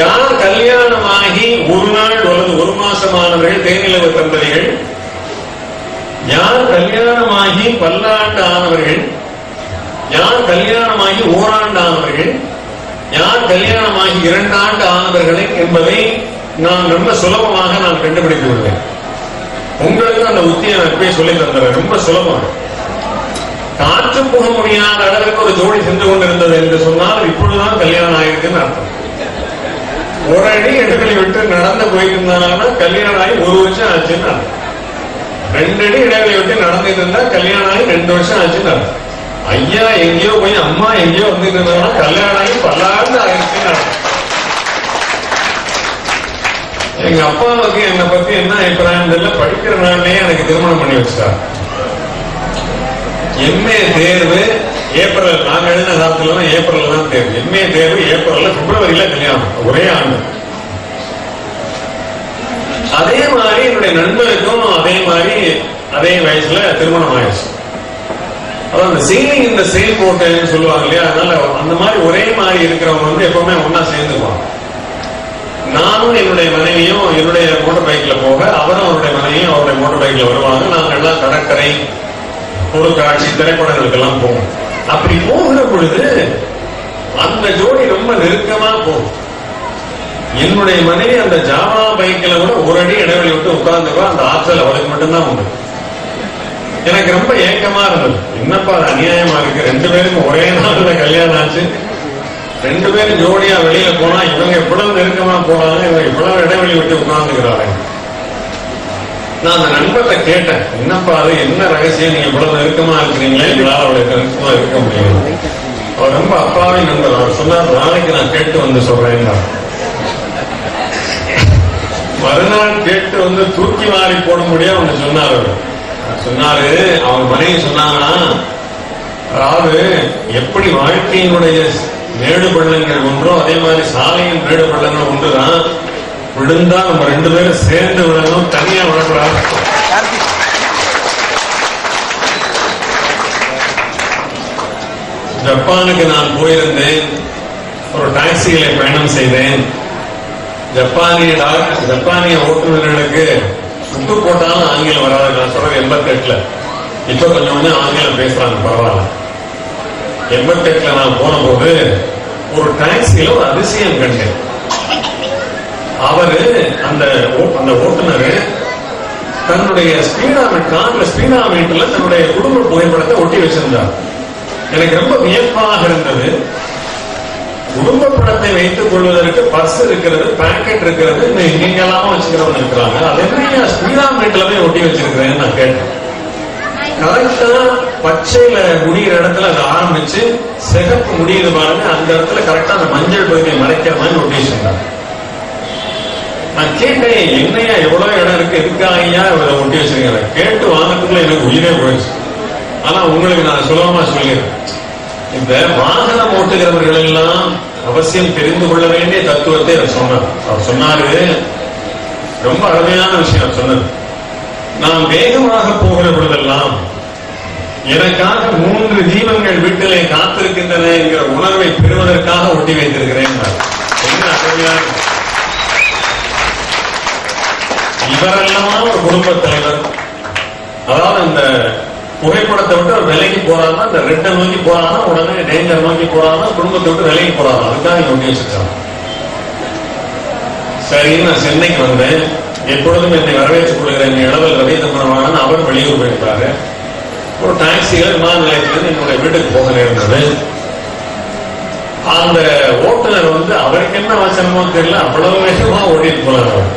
யார் கல்யாணமாகி ஒரு நாள் அல்லது ஒரு மாசமானவர்கள் தேனிலவு தம்பதிகள்? யார் கல்யாணமாகி பல்லாண்டு ஆனவர்கள் யார் கல்யாணமாகி ஓராண்டு ஆனவர்கள் யார் கல்யாணமாகி இரண்டு ஆண்டு ஆனவர்கள் என்பதை நான் ரொம்ப சுலபமாக நான் கண்டுபிடித்து விடுவேன் உங்களுக்கு அந்த உத்தியை நான் சொல்லி தந்தவர் ரொம்ப சுலபம். காற்று புக முடியாத அளவிற்கு ஒரு ஜோடி சென்று கொண்டிருந்தது என்று சொன்னால் இப்பொழுதுதான் கல்யாணம் ஆயிருக்குன்னு அர்த்தம். ஒரு அடி இடங்களை விட்டு நடந்து போயிட்டு இருந்தாங்கன்னா கல்யாணம் ஆகி ஒரு வருஷம் ஆச்சுன்னு. ரெண்டு அடி இடைவெளி விட்டு நடந்துட்டு இருந்தா கல்யாணம் ஆகி ரெண்டு வருஷம் ஆச்சுன்னு. ஐயா எங்கேயோ போய் அம்மா எங்கேயோ வந்துட்டு இருந்தாங்கன்னா கல்யாணம் ஆகி பல்லாண்டு ஆயிடுச்சுன்னு. எங்க அப்பாவுக்கு என்னை பத்தி என்ன அபிப்பிராயம் தெரியல படிக்கிற நாள்லயே எனக்கு திருமணம் பண்ணி வச்சிட்டார். எம்ஏ தேர்வு ஏப்ரல் நாங்க எழுதின காலத்துல ஏப்ரல் தான் தேர்வு. எம்ஏ தேர்வு ஏப்ரல்ல பிப்ரவரியில கல்யாணம். ஒரே ஆண்டு. அதே மாதிரி என்னுடைய நண்பருக்கும் அதே மாதிரி அதே வயசுல திருமணம் ஆயிடுச்சு. அதான் அந்த சீலிங் இந்த செயல் போட்டேன்னு சொல்லுவாங்க இல்லையா? அதனால அந்த மாதிரி ஒரே மாதிரி இருக்கிறவங்க வந்து எப்பவுமே ஒன்னா சேர்ந்துக்குவாங்க. நானும் என்னுடைய மனைவியும் என்னுடைய மோட்டர் பைக்ல போக அவரும் அவருடைய மனைவியும் அவருடைய மோட்டர் பைக்ல வருவாங்க. நாங்க எல்லாம் கடற்கரை பொருட்காட்சி திரைப்படங்களுக்கெல்லாம் போவோம். அப்படி போகிற பொழுது அந்த ஜோடி ரொம்ப நெருக்கமா போகும். என்னுடைய மனைவி அந்த ஜாவா பைக்கில் கூட ஒரு அடி இடைவெளி விட்டு உட்கார்ந்துக்கோ அந்த ஆற்றல் அவளுக்கு மட்டும்தான் உண்டு. எனக்கு ரொம்ப ஏக்கமா இருந்தது. என்னப்பா அது அநியாயமா இருக்கு? ரெண்டு பேருக்கும் ஒரே நாள்ல கல்யாணம் ஆச்சு. ரெண்டு பேரும் ஜோடியா வெளியில போனா இவங்க இவ்வளவு நெருக்கமா போனாங்க இவங்க இவ்வளவு இடைவெளி விட்டு உட்கார்ந்துக்கிறாங்க. நான் அந்த நண்பர்கிட்ட கேட்டேன் என்னப்பா அது? என்ன ரகசியம்? நீங்க இவ்வளவு நெருக்கமா இருக்கிறீங்களே? எங்களால அவ்வளவு நெருக்கமா இருக்க முடியும் அவர் ரொம்ப அப்பாவி நண்பர். அவர் சொன்னார் நாளைக்கு நான் கேட்டு வந்து சொல்றேன் மறுநாள் கேட்டு வந்து தூக்கி மாறி போட முடியாது அவங்க சொன்னார் அவர். சொன்னாரு அவங்க மனைவி சொன்னாங்கன்னா அதாவது எப்படி வாழ்க்கையினுடைய மேடு பள்ளங்கள் ஒன்றோ அதே மாதிரி சாலையின் மேடு பள்ளங்கள் ஒன்றுதான் விழுந்தா நம்ம ரெண்டு பேரும் சேர்ந்து விழணும் தனியா விழக்கூடாது. ஜப்பானுக்கு நான் போயிருந்தேன். ஒரு டாக்ஸிகளை பயணம் செய்தேன். ஜப்பானிய ஜப்பானிய ஓட்டுநர்களுக்கு சுட்டு போட்டாலும் ஆங்கிலம் வராது. நான் சொல்றது எண்பத்தி எட்டுல இப்ப கொஞ்சம் கொஞ்சம் ஆங்கிலம் பேசுறாங்க பரவாயில்ல. எண்பத்தி எட்டுல நான் போன போது ஒரு டாக்ஸியில ஒரு அதிசயம் கண்டேன். அவரு அந்த ஓ- அந்த ஓட்டுநர் தன்னுடைய ஸ்பீடாமீட்டர் கார்ல ஸ்பீடாமீட்டர்ல தன்னுடைய குடும்ப புகைப்படத்தை ஒட்டி வச்சிருந்தார். எனக்கு ரொம்ப வியப்பாக இருந்தது. குடும்ப படத்தை வைத்துக் கொள்வதற்கு பர்ஸ் இருக்கிறது பாக்கெட் இருக்கிறது நீங்க எங்கெங்கெல்லாமோ வச்சுக்கிறவங்க இருக்கிறாங்க. அது எப்படி ஸ்பீடாமீட்டர்ல போய் ஒட்டி வச்சிருக்கிறேன்னு நான் கேட்டேன். கரெக்டா பச்சையில முடியிற இடத்துல அது ஆரம்பிச்சு சிகப்பு முடியுது பாருங்க அந்த இடத்துல கரெக்டா அந்த மஞ்சள் பகுதியை மறைக்கிற மாதிரி ஒட்டி வச்சிருந்தாங்க நான் கேட்டேன் என்னையா எவ்வளவு இடம் இருக்கு? எதுக்காக ஐயா ஒட்டி வச்சிருக்கீங்க? கேட்டு வாங்கறதுக்குள்ள எனக்கு உயிரே போயிடுச்சு. ஆனா உங்களுக்கு நான் சுலபமா சொல்லிடுறேன். இந்த வாகனம் ஓட்டுகிறவர்கள் எல்லாம் அவசியம் தெரிந்து கொள்ள வேண்டிய தத்துவத்தை அவர் சொன்னார். அவர் சொன்னாரு ரொம்ப அருமையான விஷயம் அவர் சொன்னது. நான் வேகமாக போகிற பொழுதெல்லாம் எனக்காக மூன்று ஜீவன்கள் வீட்டிலே காத்திருக்கின்றன என்கிற உணர்வை பெறுவதற்காக ஒட்டி வைத்திருக்கிறேன் என்ன அருமையான இவரெல்லாம் ஒரு குடும்ப தலைவர். அதாவது இந்த புகைப்படத்தை விட்டு அவர் விலைக்கு போறாருன்னா இந்த ரெட்டை நோக்கி போறாருன்னா உடனே டேஞ்சர் நோக்கி போறாருன்னா குடும்பத்தை விட்டு விலைக்கு போறாரு. அதுக்காக இங்க ஒட்டி வச்சிருக்காங்க. சரி நான் சென்னைக்கு வந்தேன். எப்பொழுதும் என்னை வரவேற்றுக் கொள்கிற என் இளவல் ரவீந்திரன் அவர் வெளியூர் போயிருக்காரு. ஒரு டாக்ஸிகள் விமான நிலையத்திலிருந்து என்னுடைய வீட்டுக்கு போக நேர்ந்தது. அந்த ஓட்டுநர் வந்து அவருக்கு என்ன வசனமோ தெரியல அவ்வளவு வேகமா ஓட்டிட்டு போனார் அவர்.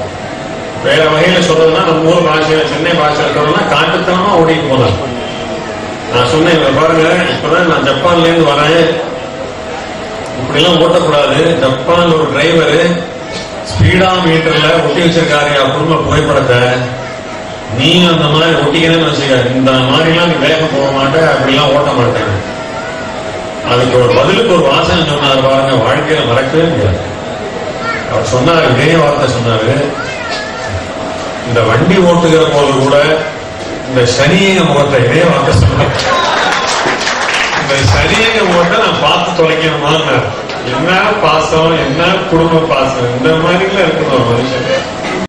வேற வகையில சொல்றதுன்னா நம்ம ஊர் பாஷையில சென்னை பாஷையில சொல்றதுன்னா காட்டுத்தனமா ஓடிட்டு போனார் நான் சொன்னேன் பாருங்க இப்பதான் நான் ஜப்பான்ல இருந்து வரேன். இப்படி எல்லாம் ஓட்டக்கூடாது. ஜப்பான் ஒரு டிரைவரு ஸ்பீடா மீட்டர்ல ஒட்டி வச்சிருக்காரு குடும்ப புகைப்படத்தை. நீ அந்த மாதிரி ஒட்டிக்கிறேன்னு வச்சுக்க இந்த மாதிரி எல்லாம் நீ வேகம் போக மாட்டேன் அப்படிலாம் ஓட்ட மாட்டேன். அதுக்கு ஒரு பதிலுக்கு ஒரு வாசனை சொன்னார் பாருங்க வாழ்க்கையில மறக்கவே முடியாது. அவர் சொன்னார் இதே வார்த்தை சொன்னாரு இந்த வண்டி ஓட்டுகிற போது கூட இந்த சனியங்க முகத்தை இதே வாங்க சொன்னார் இந்த சனியங்க முகத்தை நான் பார்த்து தொலைக்கணுமா என்ன பாசம் என்ன குடும்ப பாசம் இந்த மாதிரி